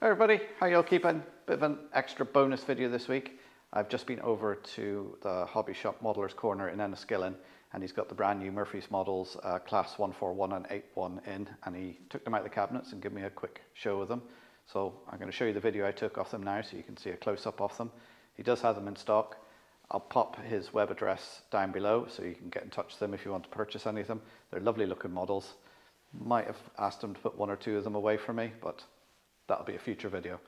Hey everybody, how y'all keeping? Bit of an extra bonus video this week. I've just been over to the Hobby Shop Modelers Corner in Enniskillen and he's got the brand new Murphy's models uh, class 141 and 81 in and he took them out of the cabinets and gave me a quick show of them. So I'm going to show you the video I took off them now so you can see a close-up of them. He does have them in stock. I'll pop his web address down below so you can get in touch with them if you want to purchase any of them. They're lovely looking models. Might have asked him to put one or two of them away for me, but that'll be a future video.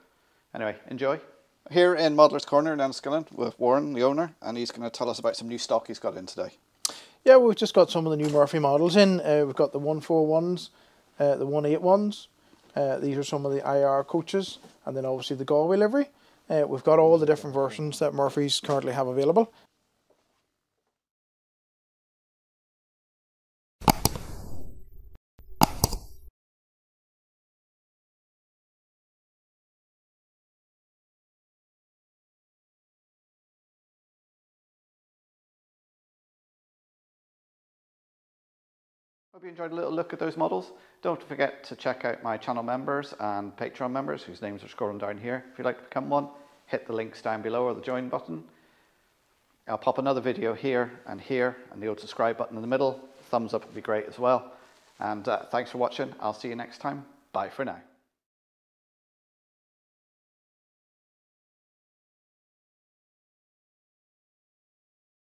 Anyway, enjoy. Here in Modeller's Corner in Enniskillen with Warren, the owner, and he's going to tell us about some new stock he's got in today. Yeah, we've just got some of the new Murphy models in. Uh, we've got the 141s, uh, the 181s. Uh, these are some of the IR coaches, and then obviously the Galway livery. Uh, we've got all the different versions that Murphy's currently have available. Hope you enjoyed a little look at those models. Don't forget to check out my channel members and Patreon members whose names are scrolling down here. If you'd like to become one, hit the links down below or the join button. I'll pop another video here and here and the old subscribe button in the middle. Thumbs up would be great as well. And uh, thanks for watching. I'll see you next time. Bye for now.